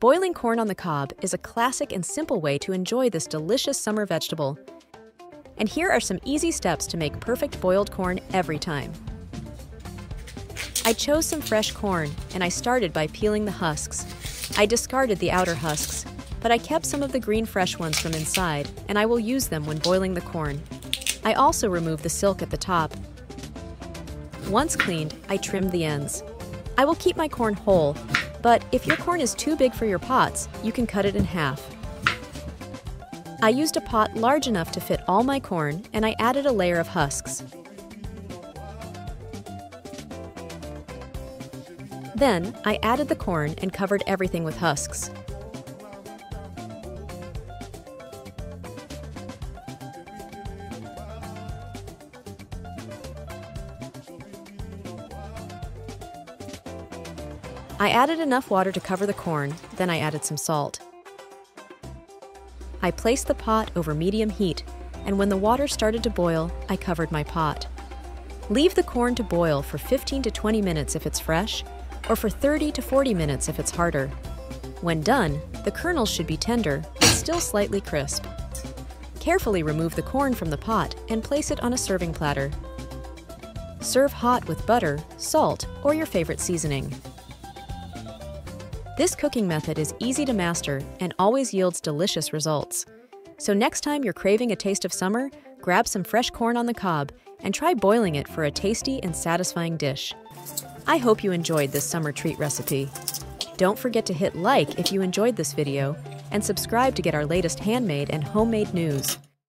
Boiling corn on the cob is a classic and simple way to enjoy this delicious summer vegetable. And here are some easy steps to make perfect boiled corn every time. I chose some fresh corn, and I started by peeling the husks. I discarded the outer husks, but I kept some of the green fresh ones from inside, and I will use them when boiling the corn. I also removed the silk at the top. Once cleaned, I trimmed the ends. I will keep my corn whole, but if your corn is too big for your pots, you can cut it in half. I used a pot large enough to fit all my corn and I added a layer of husks. Then, I added the corn and covered everything with husks. I added enough water to cover the corn, then I added some salt. I placed the pot over medium heat, and when the water started to boil, I covered my pot. Leave the corn to boil for 15 to 20 minutes if it's fresh, or for 30 to 40 minutes if it's harder. When done, the kernels should be tender, but still slightly crisp. Carefully remove the corn from the pot and place it on a serving platter. Serve hot with butter, salt, or your favorite seasoning. This cooking method is easy to master and always yields delicious results. So next time you're craving a taste of summer, grab some fresh corn on the cob and try boiling it for a tasty and satisfying dish. I hope you enjoyed this summer treat recipe. Don't forget to hit like if you enjoyed this video and subscribe to get our latest handmade and homemade news.